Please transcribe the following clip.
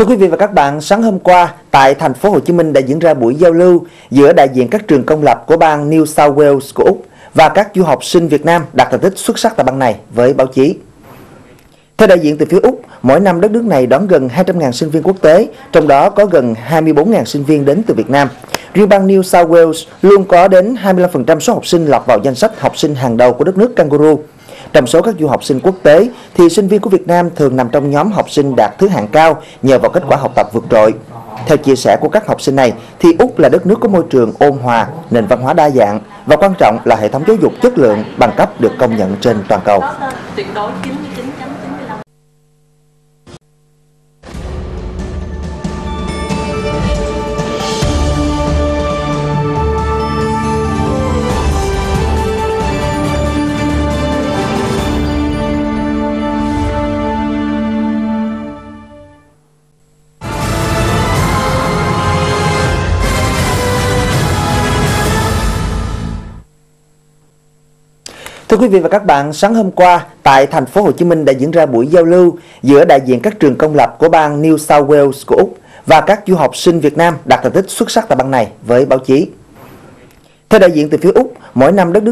Thưa quý vị và các bạn, sáng hôm qua tại thành phố Hồ Chí Minh đã diễn ra buổi giao lưu giữa đại diện các trường công lập của bang New South Wales của Úc và các du học sinh Việt Nam đạt thành tích xuất sắc tại bang này với báo chí. Theo đại diện từ phía Úc, mỗi năm đất nước này đón gần 200.000 sinh viên quốc tế, trong đó có gần 24.000 sinh viên đến từ Việt Nam. Riêng bang New South Wales luôn có đến 25% số học sinh lọt vào danh sách học sinh hàng đầu của đất nước kangaroo. Trong số các du học sinh quốc tế thì sinh viên của Việt Nam thường nằm trong nhóm học sinh đạt thứ hạng cao nhờ vào kết quả học tập vượt trội. Theo chia sẻ của các học sinh này thì Úc là đất nước có môi trường ôn hòa, nền văn hóa đa dạng và quan trọng là hệ thống giáo dục chất lượng bằng cấp được công nhận trên toàn cầu. tuyệt đối 99 Thưa quý vị và các bạn, sáng hôm qua tại thành phố Hồ Chí Minh đã diễn ra buổi giao lưu giữa đại diện các trường công lập của bang New South Wales của Úc và các du học sinh Việt Nam đạt thành tích xuất sắc tại bang này với báo chí. Theo đại diện từ phía Úc, mỗi năm đất nước